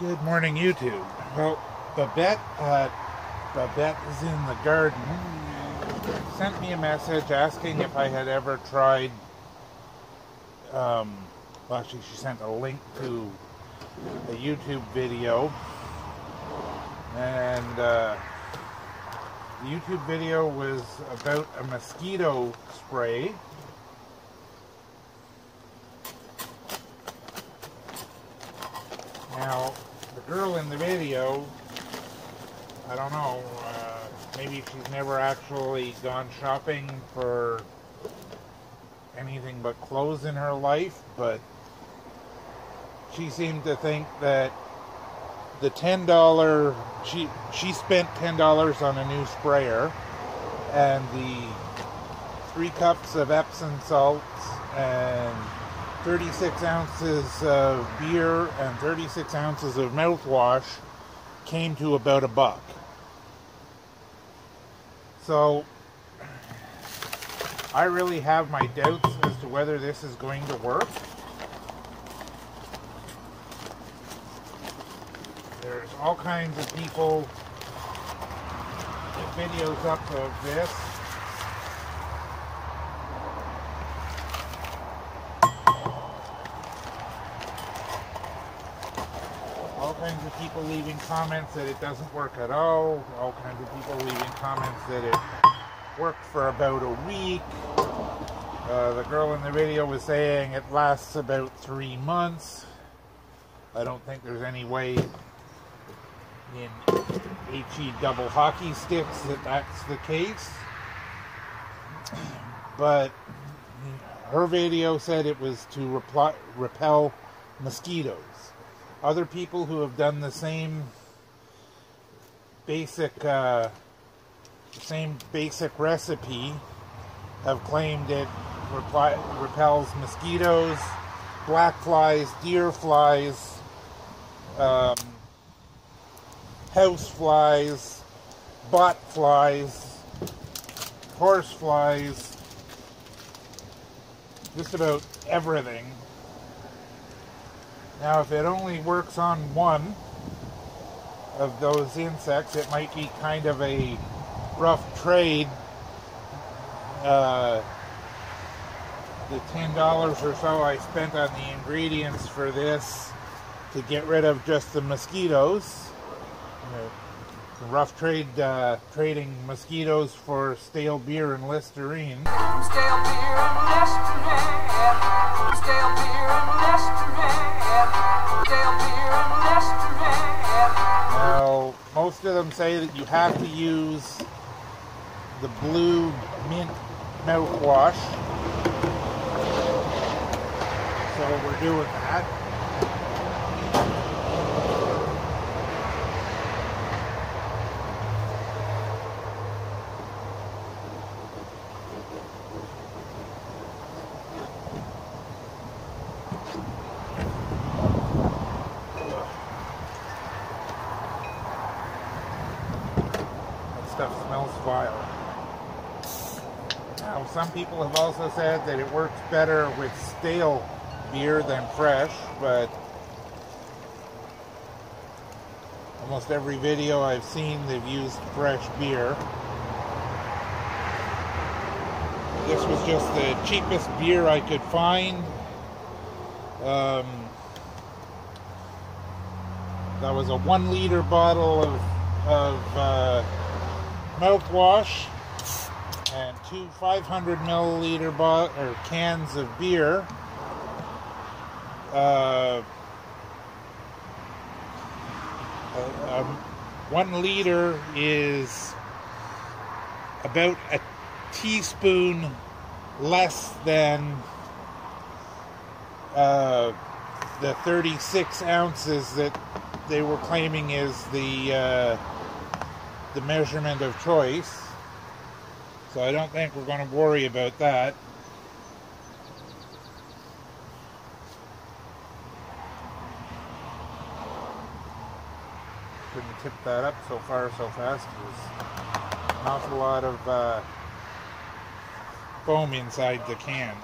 Good morning, YouTube. Well, Babette, uh, Babette is in the garden. Sent me a message asking if I had ever tried. Um, well, actually, she sent a link to a YouTube video, and uh, the YouTube video was about a mosquito spray. Now, girl in the video, I don't know, uh, maybe she's never actually gone shopping for anything but clothes in her life, but she seemed to think that the $10, she, she spent $10 on a new sprayer, and the three cups of Epsom salts and 36 ounces of beer and 36 ounces of mouthwash came to about a buck. So I really have my doubts as to whether this is going to work. There's all kinds of people videos up of this. all kinds of people leaving comments that it doesn't work at all. All kinds of people leaving comments that it worked for about a week. Uh, the girl in the video was saying it lasts about three months. I don't think there's any way in HE double hockey sticks that that's the case. But her video said it was to repel mosquitoes other people who have done the same basic uh, same basic recipe have claimed it reply, repels mosquitoes, black flies, deer flies, um, house flies, bot flies, horse flies, just about everything now, if it only works on one of those insects, it might be kind of a rough trade. Uh, the $10 or so I spent on the ingredients for this to get rid of just the mosquitoes. rough trade uh, trading mosquitoes for stale beer and Listerine. Stale beer and Listerine. Stale beer and Listerine. Now, most of them say that you have to use the blue mint mouthwash. So we're doing that. Stuff smells vile. Now, some people have also said that it works better with stale beer than fresh, but almost every video I've seen, they've used fresh beer. This was just the cheapest beer I could find. Um, that was a one liter bottle of, of uh, mouthwash and two 500 milliliter bo- or cans of beer. Uh, um, one liter is about a teaspoon less than uh, the 36 ounces that they were claiming is the uh, the measurement of choice. So I don't think we're going to worry about that. Couldn't tip that up so far so fast. There's an awful lot of uh, foam inside the can.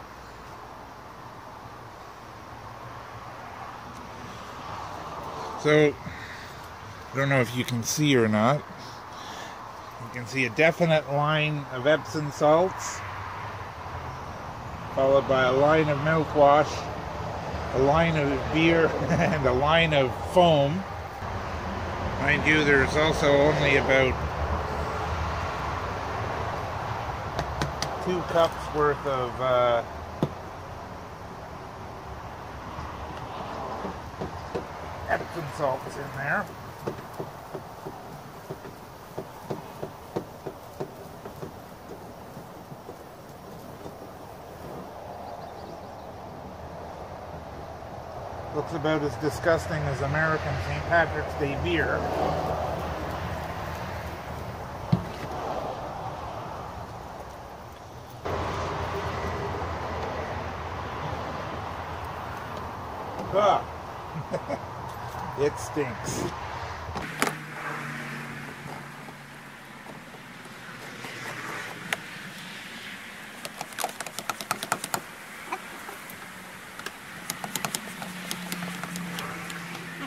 So, I don't know if you can see or not. You can see a definite line of Epsom salts, followed by a line of mouthwash, a line of beer, and a line of foam. Mind you, there's also only about two cups worth of uh, Epsom salts in there. Looks about as disgusting as American St. Patrick's Day beer. Ah. it stinks.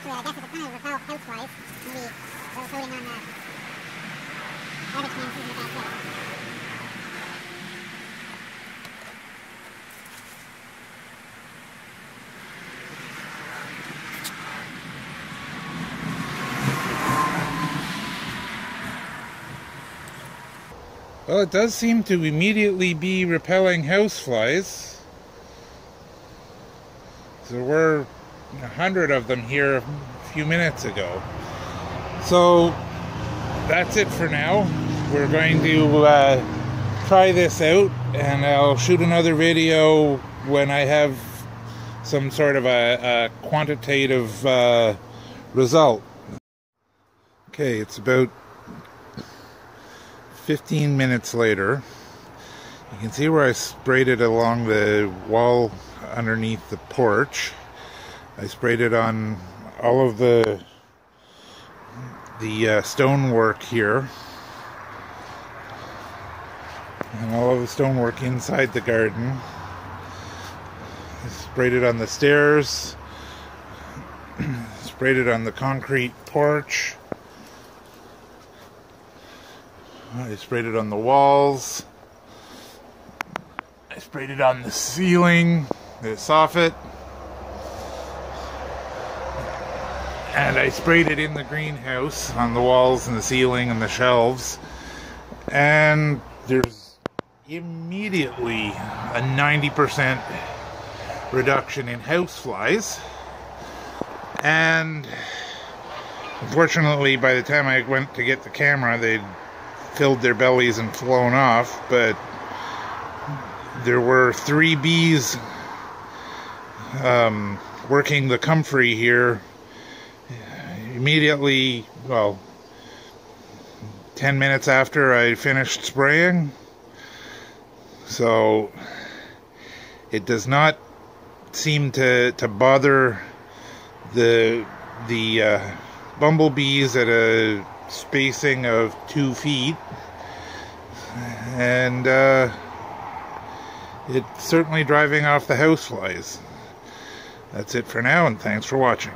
Actually, I guess on the garbage a bad thing. Well, it does seem to immediately be repelling houseflies. There were a hundred of them here few minutes ago. So that's it for now. We're going to uh, try this out, and I'll shoot another video when I have some sort of a, a quantitative uh, result. Okay, it's about 15 minutes later. You can see where I sprayed it along the wall underneath the porch. I sprayed it on all of the the uh, stonework here and all of the stonework inside the garden. Sprayed it on the stairs, sprayed it on the concrete porch. I sprayed it on the walls. I sprayed it on the ceiling, the soffit. And I sprayed it in the greenhouse on the walls and the ceiling and the shelves. And there's immediately a 90% reduction in houseflies. And unfortunately, by the time I went to get the camera, they'd filled their bellies and flown off. But there were three bees um, working the comfrey here immediately, well, 10 minutes after I finished spraying. So it does not seem to, to bother the the uh, bumblebees at a spacing of two feet and uh, it's certainly driving off the houseflies. That's it for now and thanks for watching.